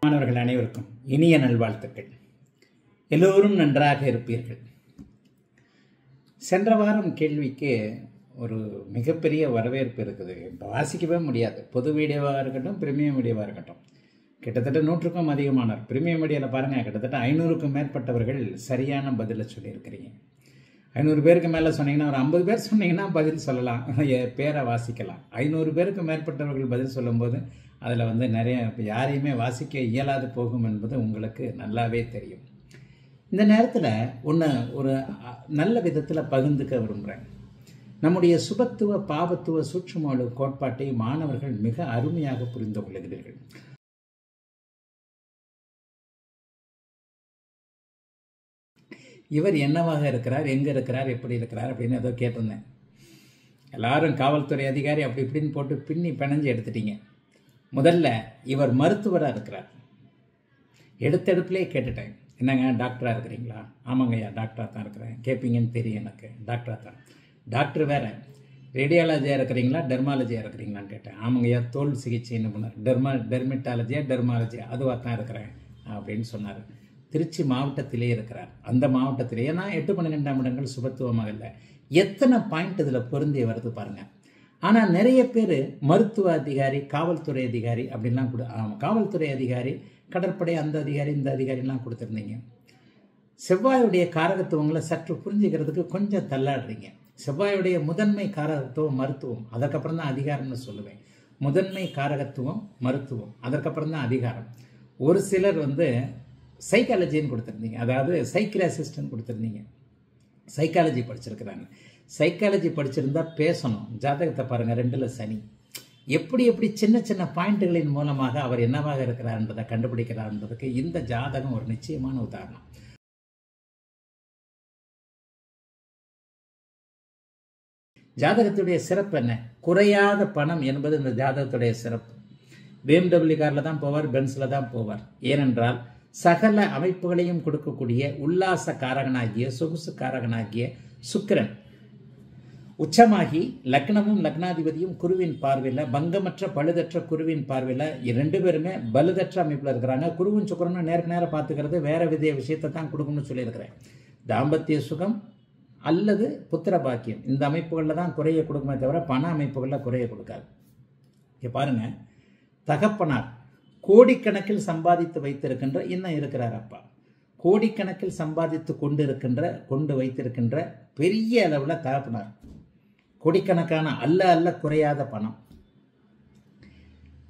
மாணவர்கள் அனைவருக்கும் இனிய நல்வாழ்த்துக்கள். எல்லோரும் நன்றாக இருப்பீர்கள். சென்ற வாரம் கேள்விக்கு ஒரு மிகப்பெரிய வரவேற்பு இருக்குது. வாசிக்கவே முடியாது. பொது வீடியோவாக இருக்கட்டும் பிரீமியம் வீடியோவாக இருக்கட்டும். கிட்டத்தட்ட நூற்றுக்கும் அதிகமானவர் பிரிமியம் வீடியோவில் பாருங்கள் கிட்டத்தட்ட ஐநூறுக்கும் மேற்பட்டவர்கள் சரியான பதிலை சொல்லியிருக்கிறீங்க. ஐநூறு பேருக்கு மேலே சொன்னீங்கன்னா ஒரு ஐம்பது பேர் சொன்னீங்கன்னா பதில் சொல்லலாம். பேரை வாசிக்கலாம். ஐநூறு பேருக்கு மேற்பட்டவர்கள் பதில் சொல்லும்போது அதில் வந்து நிறைய இப்போ யாரையுமே வாசிக்க இயலாது போகும் என்பது உங்களுக்கு நல்லாவே தெரியும். இந்த நேரத்தில் ஒன்று ஒரு நல்ல விதத்தில் பகிர்ந்துக்க விரும்புகிறேன் நம்முடைய சுபத்துவ பாபத்துவ சூட்சுமொழு கோட்பாட்டை மாணவர்கள் மிக அருமையாக புரிந்து கொள்கிறீர்கள் இவர் என்னவாக இருக்கிறார் எங்கே இருக்கிறார் எப்படி இருக்கிறார் அப்படின்னு ஏதோ கேட்டிருந்தேன். எல்லாரும் காவல்துறை அதிகாரி அப்படி இப்படின்னு போட்டு பின்னி பிணைஞ்சு எடுத்துட்டீங்க. முதல்ல இவர் மருத்துவராக இருக்கிறார். எடுத்தெடுப்புலேயே கேட்டுட்டேன். என்னங்க டாக்டராக இருக்கிறீங்களா? ஆமாங்கய்யா டாக்டராக தான் இருக்கிறேன். கேட்பீங்கன்னு தெரியும் எனக்கு. டாக்டராக தான். டாக்டர் வேறு. ரேடியாலஜியாக இருக்கிறீங்களா டெர்மாலஜியாக இருக்கிறீங்களான்னு கேட்டேன். ஆமாங்கய்யா தோல் சிகிச்சை என்ன பண்ணார் டெர்மா டெர்மிட்டாலஜியா டெர்மாலஜியா அதுவாக தான் இருக்கிறேன் அப்படின்னு சொன்னார். திருச்சி மாவட்டத்திலே இருக்கிறார். அந்த மாவட்டத்திலே ஏன்னா எட்டு பன்னிரெண்டாம் இடங்கள் சுபத்துவமாக இல்லை. எத்தனை பாயிண்ட் இதில் பொருந்தி வருது பாருங்க. ஆனால் நிறைய பேர் மருத்துவ அதிகாரி காவல்துறை அதிகாரி அப்படின்லாம் கொடு ஆமாம் காவல்துறை அதிகாரி கடற்படை அந்த அதிகாரி இந்த அதிகாரிலாம் கொடுத்துருந்தீங்க. செவ்வாயுடைய காரகத்துவங்களை சற்று புரிஞ்சுக்கிறதுக்கு கொஞ்சம் தள்ளாடுறீங்க. செவ்வாயுடைய முதன்மை காரகத்துவம் மருத்துவம். அதற்கப்புறம் தான் அதிகாரம்னு சொல்லுவேன். முதன்மை காரகத்துவம் மருத்துவம். அதற்கப்புறம் தான் அதிகாரம். ஒரு சிலர் வந்து சைக்காலஜின்னு கொடுத்துருந்தீங்க. அதாவது சைக்கிராசிஸ்ட்னு கொடுத்துருந்தீங்க. சைக்காலஜி படிச்சிருக்கிறாங்க. சைக்காலஜி படிச்சிருந்தா பேசணும். ஜாதகத்தை பாருங்கள் ரெண்டில் சனி. எப்படி எப்படி சின்ன சின்ன பாயிண்ட்டுகளின் மூலமாக அவர் என்னவாக இருக்கிறார் என்பதை கண்டுபிடிக்கிறார் என்பதுக்கு இந்த ஜாதகம் ஒரு நிச்சயமான உதாரணம். ஜாதகத்துடைய சிறப்பு என்ன? குறையாத பணம் என்பது இந்த ஜாதகத்துடைய சிறப்பு. பிஎம்டபிள்யூ காரில் தான் போவார் பென்ஸில் தான் போவார். ஏனென்றால் சகல அமைப்புகளையும் கொடுக்கக்கூடிய உல்லாச காரகனாகிய சொகுசு காரகனாகிய சுக்கிரன். உச்சமாகி லக்னமும் லக்னாதிபதியும் குருவின் பார்வையில் பங்கமற்ற பழுதற்ற குருவின் பார்வையில் ரெண்டு பேருமே பலுதற்ற அமைப்பில் இருக்கிறாங்க. குருவும் சுக்கரனும் நேருக்கு நேரம் பார்த்துக்கிறது வேற விதைய விஷயத்தை தான் கொடுக்கணும்னு சொல்லியிருக்கிறேன். தாம்பத்திய சுகம் அல்லது புத்திர பாக்கியம். இந்த அமைப்புகளில் தான் குறைய கொடுக்குமே தவிர பண அமைப்புகளில் குறைய கொடுக்காது. இங்கே பாருங்க தகப்பனார் கோடிக்கணக்கில் சம்பாதித்து வைத்திருக்கின்ற இன்னும் இருக்கிறார் அப்பா. கோடிக்கணக்கில் சம்பாதித்து கொண்டு இருக்கின்ற கொண்டு வைத்திருக்கின்ற பெரிய அளவில் தகப்பனார். கோடிக்கணக்கான அல்ல அல்ல குறையாத பணம்.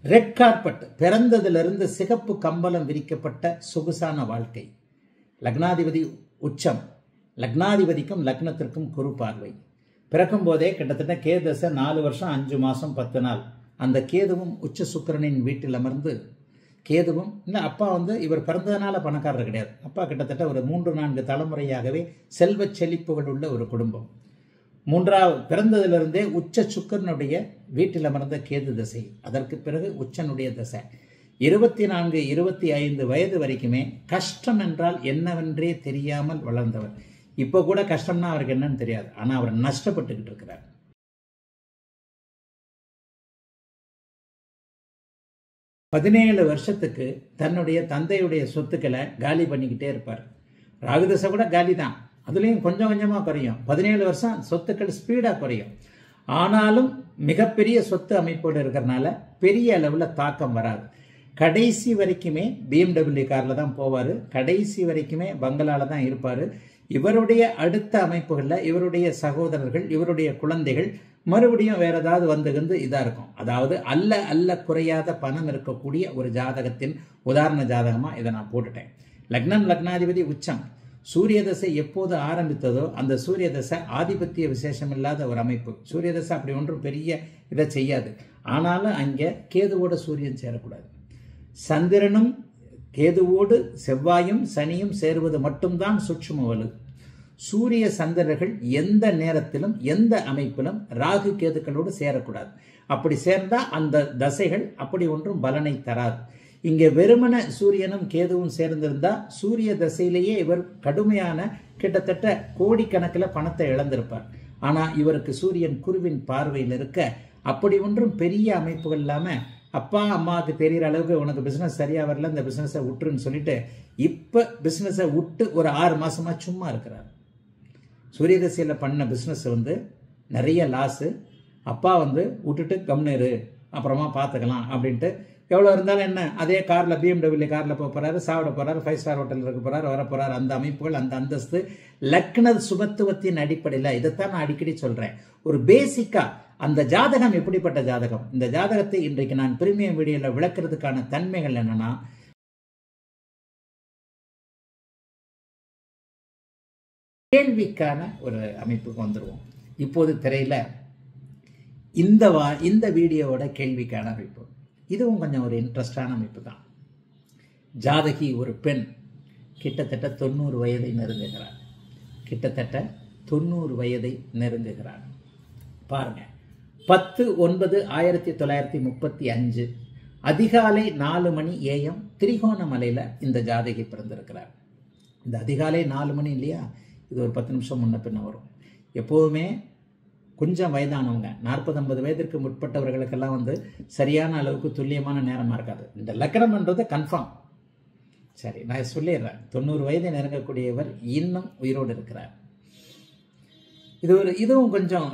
ரெட் கார்பெட் பிறந்ததிலிருந்து சிகப்பு கம்பளம் விரிக்கப்பட்ட சொகுசான வாழ்க்கை. லக்னாதிபதி உச்சம். லக்னாதிபதிக்கும் லக்னத்திற்கும் குறு பார்வை. பிறக்கும் போதே கிட்டத்தட்ட கேதசை நாலு வருஷம் அஞ்சு மாதம் பத்து நாள். அந்த கேதுவும் உச்ச சுக்கிரனின் வீட்டில் அமர்ந்து கேதுவும் இல்லை அப்பா வந்து இவர் பிறந்ததுனால பணக்காரர் கிடையாது. அப்பா கிட்டத்தட்ட ஒரு மூன்று நான்கு தலைமுறையாகவே செல்வச் செழிப்புகள் உள்ள ஒரு குடும்பம். மூன்றாவது பிறந்ததிலிருந்தே உச்ச சுக்கரனுடைய வீட்டில் அமர்ந்த கேது தசை. அதற்கு பிறகு உச்சனுடைய தசை. இருபத்தி நான்கு இருபத்தி ஐந்து வயது வரைக்குமே கஷ்டம் என்றால் என்னவென்றே தெரியாமல் வளர்ந்தவர். இப்போ கூட கஷ்டம்னா அவருக்கு என்னன்னு தெரியாது. ஆனால் அவர் நஷ்டப்பட்டுக்கிட்டு இருக்கிறார். பதினேழு வருஷத்துக்கு தன்னுடைய தந்தையுடைய சொத்துக்களை காலி பண்ணிக்கிட்டே இருப்பார். ராகுதசை கூட காலி தான் அதுலேயும் கொஞ்சம் கொஞ்சமாக குறையும். பதினேழு வருஷம் சொத்துக்கள் ஸ்பீடாக குறையும். ஆனாலும் மிகப்பெரிய சொத்து அமைப்போடு இருக்கிறனால பெரிய அளவில் தாக்கம் வராது. கடைசி வரைக்குமே பிஎம்டபிள்யூ காரில் தான் போவார். கடைசி வரைக்குமே பங்களால தான் இருப்பார். இவருடைய அடுத்த அமைப்புகளில் இவருடைய சகோதரர்கள் இவருடைய குழந்தைகள் மறுபடியும் வேற ஏதாவது வந்து வந்து இதாக இருக்கும். அதாவது அல்ல அல்ல குறையாத பணம் இருக்கக்கூடிய ஒரு ஜாதகத்தின் உதாரண ஜாதகமாக இதை நான் போட்டுட்டேன். லக்னம் லக்னாதிபதி உச்சம். சூரிய தசை எப்போது ஆரம்பித்ததோ அந்த சூரிய தசை ஆதிபத்திய விசேஷம் இல்லாத ஒரு அமைப்பு. சூரிய தசை அப்படி ஒன்றும் பெரிய இதை செய்யாது. ஆனாலும் அங்கே கேதுவோட சூரியன் சேரக்கூடாது. சந்திரனும் கேதுவோடு செவ்வாயும் சனியும் சேருவது மட்டும்தான் சுற்றுமவலு சூரிய சந்திரர்கள் எந்த நேரத்திலும் எந்த அமைப்பிலும் ராகு கேதுக்களோடு சேரக்கூடாது. அப்படி சேர்ந்தால் அந்த தசைகள் அப்படி ஒன்றும் பலனை தராது. இங்கே வெறுமன சூரியனும் கேதுவும் சேர்ந்திருந்தால் சூரிய தசையிலேயே இவர் கடுமையான கிட்டத்தட்ட கோடிக்கணக்கில் பணத்தை இழந்திருப்பார். ஆனால் இவருக்கு சூரியன் குருவின் பார்வையில் இருக்க அப்படி ஒன்றும் பெரிய அமைப்புகள் இல்லாமல் அப்பா அம்மாவுக்கு தெரிகிற அளவுக்கு உனக்கு பிஸ்னஸ் சரியாக வரல இந்த பிஸ்னஸை விட்டுருன்னு சொல்லிட்டு இப்போ பிஸ்னஸை விட்டு ஒரு ஆறு மாதமாக சும்மா இருக்கிறார். சூரிய தசையில பண்ண பிஸ்னஸ் வந்து நிறைய லாஸு அப்பா வந்து விட்டுட்டு கம்னரு அப்புறமா பார்த்துக்கலாம் அப்படின்ட்டு. எவ்வளோ இருந்தாலும் என்ன அதே காரில் பிஎம்டபிள்யூ காரில் போக போகிறாரு சாப்பிட போகிறாரு ஃபைவ் ஸ்டார் ஹோட்டலில் இருக்க போகிறாரு வர போகிறாரு அந்த அமைப்புகள் அந்த அந்தஸ்து லக்ன சுபத்துவத்தின் அடிப்படையில் இதைத்தான் நான் அடிக்கடி சொல்கிறேன் ஒரு பேசிக்காக அந்த ஜாதகம் எப்படிப்பட்ட ஜாதகம்? இந்த ஜாதகத்தை இன்றைக்கு நான் பிரிமியம் வீடியோவில் விளக்குறதுக்கான தன்மைகள் என்னன்னா கேள்விக்கான ஒரு அமைப்புக்கு வந்துடுவோம் இப்போது திரையில் இந்த வா இந்த வீடியோவோட கேள்விக்கான அமைப்பு. இதுவும் கொஞ்சம் ஒரு இன்ட்ரெஸ்டான அமைப்பு தான். ஜாதகி ஒரு பெண் கிட்டத்தட்ட தொண்ணூறு வயதை நெருங்குகிறார் கிட்டத்தட்ட தொண்ணூறு வயதை நெருங்குகிறார் பாருங்க. பத்து ஒன்பது ஆயிரத்தி தொள்ளாயிரத்தி முப்பத்தி அஞ்சு அதிகாலை நாலு மணி ஏஎம் திரிகோணமலையில் இந்த ஜாதகி பிறந்திருக்கிறார். இந்த அதிகாலை நாலு மணி இல்லையா? இது ஒரு பத்து நிமிஷம் முன்ன பின்ன வரும். எப்போதுமே கொஞ்சம் வயதானவங்க நாற்பது ஐம்பது வயதிற்கு முற்பட்டவர்களுக்கெல்லாம் வந்து சரியான அளவுக்கு துல்லியமான நேரமாக இருக்காது. இந்த லக்கணம்ன்றது கன்ஃபார்ம் சரி நான் சொல்லிடுறேன். தொண்ணூறு வயதை நெருங்கக்கூடியவர் இன்னும் உயிரோடு இருக்கிறார். இது ஒரு இதுவும் கொஞ்சம்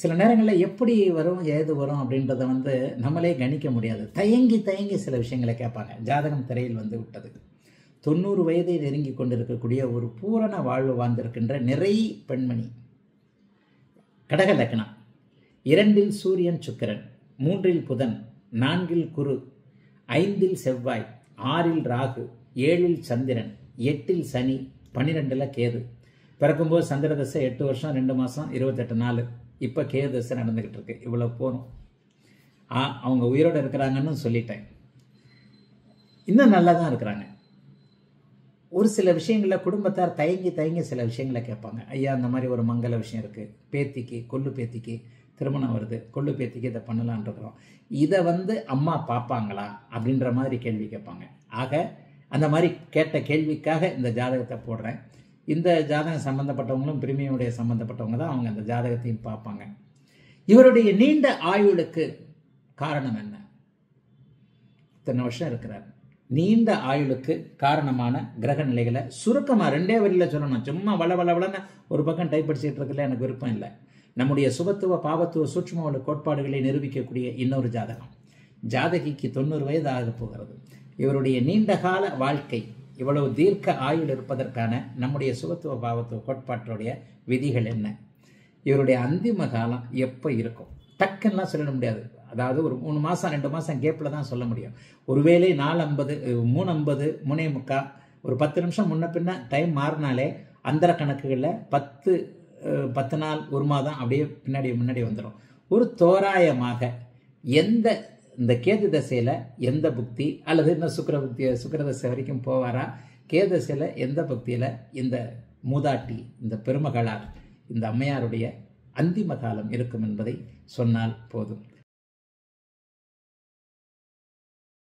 சில நேரங்களில் எப்படி வரும் ஏது வரும் அப்படின்றத வந்து நம்மளே கணிக்க முடியாது. தயங்கி தயங்கி சில விஷயங்களை கேட்பாங்க. ஜாதகம் திரையில் வந்து விட்டது. தொண்ணூறு வயதை நெருங்கி கொண்டிருக்கக்கூடிய ஒரு பூரண வாழ்வு வாழ்ந்திருக்கின்ற நிறை பெண்மணி. கடக லக்னம் இரண்டில் சூரியன் சுக்கிரன் மூன்றில் புதன் நான்கில் குரு ஐந்தில் செவ்வாய் ஆறில் ராகு ஏழில் சந்திரன் எட்டில் சனி பன்னிரெண்டில் கேது. பிறக்கும்போது சந்திர தசை எட்டு வருஷம் ரெண்டு மாதம் இருபத்தெட்டு நாள். இப்போ கேது தசை நடந்துக்கிட்டு இருக்கு. இவ்வளோ போகணும் ஆ அவங்க உயிரோடு இருக்கிறாங்கன்னு சொல்லிட்டேன். இன்னும் நல்லா தான் இருக்கிறாங்க. ஒரு சில விஷயங்களில் குடும்பத்தார் தயங்கி தயங்கி சில விஷயங்களை கேட்பாங்க. ஐயா அந்த மாதிரி ஒரு மங்கள விஷயம் இருக்குது பேத்திக்கு கொள்ளு பேத்திக்கு திருமணம் வருது. கொள்ளு பேத்திக்கு இதை பண்ணலான் இருக்கிறோம். இதை வந்து அம்மா பார்ப்பாங்களா? அப்படின்ற மாதிரி கேள்வி கேட்பாங்க. ஆக அந்த மாதிரி கேட்ட கேள்விக்காக இந்த ஜாதகத்தை போடுறேன். இந்த ஜாதகம் சம்மந்தப்பட்டவங்களும் பிரிமியமுடைய சம்மந்தப்பட்டவங்க தான் அவங்க அந்த ஜாதகத்தையும் பார்ப்பாங்க. இவருடைய நீண்ட ஆயுளுக்கு காரணம் என்ன? இத்தனை வருஷம் இருக்கிறார். நீண்ட ஆயுளுக்கு காரணமான கிரக நிலைகளை சுருக்கமாக ரெண்டே வரியில் சொல்லணும். சும்மா வள வள வளன்னு ஒரு பக்கம் டைப் அடிச்சுட்டு இருக்கல எனக்கு விருப்பம் இல்லை. நம்முடைய சுபத்துவ பாவத்துவ சூட்சும கோட்பாடுகளை நிரூபிக்கக்கூடிய இன்னொரு ஜாதகம். ஜாதகிக்கு தொண்ணூறு வயது ஆக போகிறது. இவருடைய நீண்டகால வாழ்க்கை இவ்வளவு தீர்க்க ஆயுள் இருப்பதற்கான நம்முடைய சுபத்துவ பாவத்துவ கோட்பாட்டுடைய விதிகள் என்ன? இவருடைய அந்திம காலம் எப்போ இருக்கும்? டக்குன்னெலாம் சொல்லிட முடியாது. அதாவது ஒரு மூணு மாதம் ரெண்டு மாதம் கேப்பில் தான் சொல்ல முடியும். ஒருவேளை நாலு ஐம்பது மூணு ஐம்பது மூணே முக்கா ஒரு பத்து நிமிஷம் முன்ன பின்ன டைம் மாறினாலே அந்தர கணக்குகளில் பத்து பத்து நாள் ஒரு மாதம் அப்படியே பின்னாடி முன்னாடி வந்துடும் ஒரு தோராயமாக எந்த இந்த கேது தசையில் எந்த புக்தி அல்லது இந்த சுக்கர புக்தி சுக்கர தசை வரைக்கும் போவாரா? கேது தசையில் எந்த புக்தியில் இந்த மூதாட்டி இந்த பெருமகளார் இந்த அம்மையாருடைய அந்திம காலம் இருக்கும் என்பதை சொன்னால் போதும்.